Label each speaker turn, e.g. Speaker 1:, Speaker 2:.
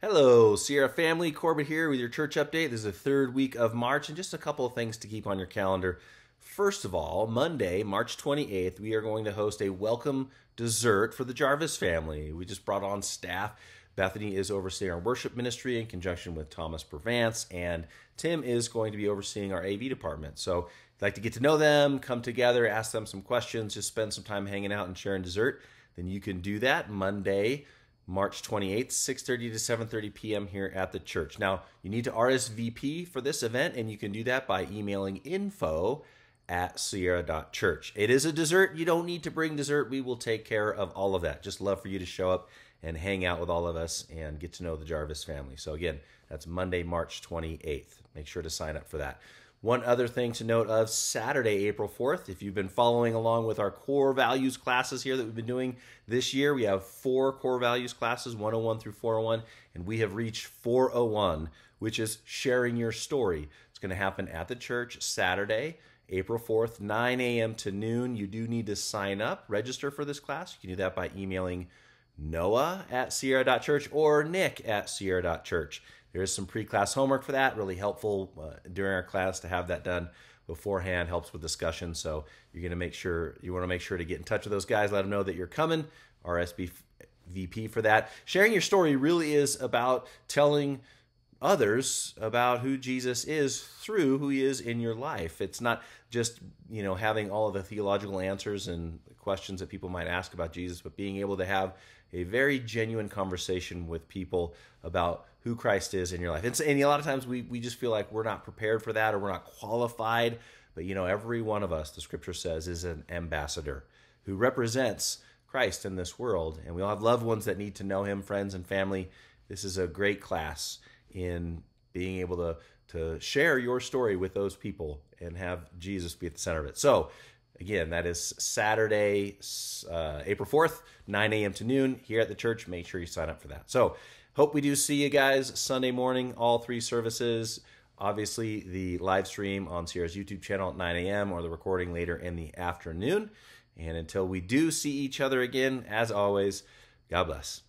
Speaker 1: Hello, Sierra family. Corbett here with your church update. This is the third week of March, and just a couple of things to keep on your calendar. First of all, Monday, March 28th, we are going to host a welcome dessert for the Jarvis family. We just brought on staff. Bethany is overseeing our worship ministry in conjunction with Thomas Purvance, and Tim is going to be overseeing our AV department. So, if you'd like to get to know them, come together, ask them some questions, just spend some time hanging out and sharing dessert, then you can do that Monday. March 28th, 6:30 to 7:30 p.m. here at the church. Now, you need to RSVP for this event and you can do that by emailing info at sierra.church. It is a dessert. You don't need to bring dessert. We will take care of all of that. Just love for you to show up and hang out with all of us and get to know the Jarvis family. So again, that's Monday, March 28th. Make sure to sign up for that. One other thing to note of Saturday, April 4th, if you've been following along with our core values classes here that we've been doing this year, we have four core values classes 101 through 401, and we have reached 401, which is sharing your story. It's going to happen at the church Saturday, April 4th, 9 a.m. to noon. You do need to sign up, register for this class. You can do that by emailing noah at sierra.church or nick at sierra.church. There is some pre-class homework for that, really helpful uh, during our class to have that done beforehand, helps with discussion. So you're going to make sure, you want to make sure to get in touch with those guys, let them know that you're coming, RSVP for that. Sharing your story really is about telling others about who Jesus is through who he is in your life. It's not just, you know, having all of the theological answers and questions that people might ask about Jesus, but being able to have a very genuine conversation with people about who Christ is in your life. And, and a lot of times we, we just feel like we're not prepared for that or we're not qualified. But, you know, every one of us, the scripture says, is an ambassador who represents Christ in this world. And we all have loved ones that need to know him, friends and family. This is a great class in being able to to share your story with those people and have Jesus be at the center of it. So, again, that is Saturday, uh, April 4th, 9 a.m. to noon here at the church. Make sure you sign up for that. So, hope we do see you guys Sunday morning, all three services. Obviously, the live stream on Sierra's YouTube channel at 9 a.m. or the recording later in the afternoon. And until we do see each other again, as always, God bless.